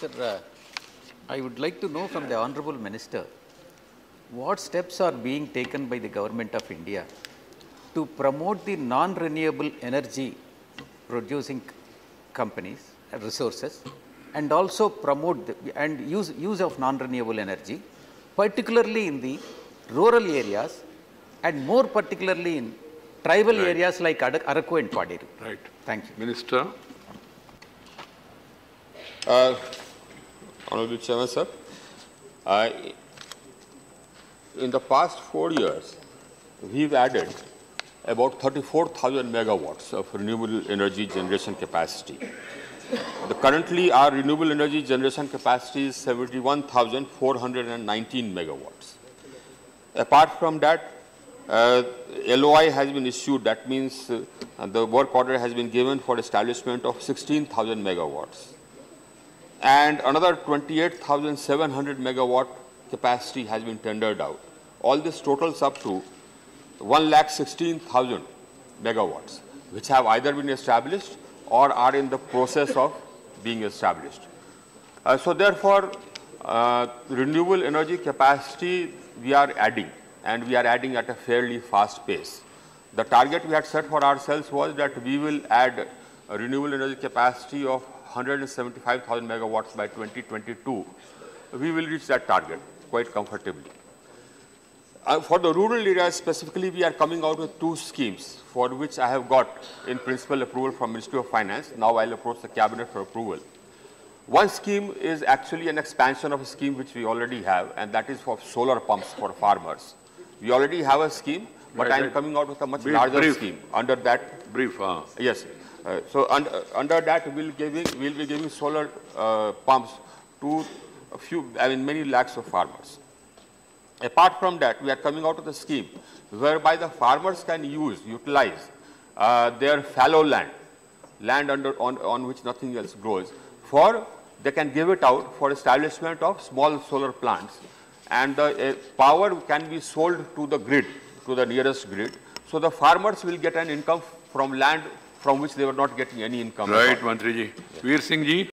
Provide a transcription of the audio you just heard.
Sir, uh, I would like to know from the Honorable Minister, what steps are being taken by the Government of India to promote the non-renewable energy producing companies, uh, resources, and also promote the, and use, use of non-renewable energy, particularly in the rural areas and more particularly in tribal Right. areas like Adak- Araku and Paderu. Right. Thank you. Minister, Uh, Honorable Chairman, sir, in the past four years, we've added about 34,000 megawatts of renewable energy generation capacity. The- Currently, our renewable energy generation capacity is 71,419 megawatts. Apart from that, uh, LOI has been issued, that means uh, the work order has been given for establishment of 16,000 megawatts and another 28,700 megawatt capacity has been tendered out. All this totals up to 1,16,000 megawatts, which have either been established or are in the process of being established. Uh, so therefore, uh, renewable energy capacity we are adding, and we are adding at a fairly fast pace. The target we had set for ourselves was that we will add renewable energy capacity of 175,000 megawatts by 2022. We will reach that target quite comfortably. Uh, for the rural areas specifically, we are coming out with two schemes for which I have got in principle approval from Ministry of Finance. Now I'll approach the cabinet for approval. One scheme is actually an expansion of a scheme which we already have, and that is for solar pumps for farmers. We already have a scheme, but Right, I'm right. coming out with a much Brief, larger brief. scheme. Under that, brief. Uh, yes. Uh, so un- uh, under that, we'll giving we'll be giving solar uh, pumps to a few, I mean, many lakhs of farmers. Apart from that, we are coming out of the scheme whereby the farmers can use, utilize uh, their fallow land, land under, on, on which nothing else grows, for they can give it out for establishment of small solar plants. And the uh, power can be sold to the grid, to the nearest grid. So the farmers will get an income from land from which they were not getting any income. right, all. Mantri. Veer Singh ji.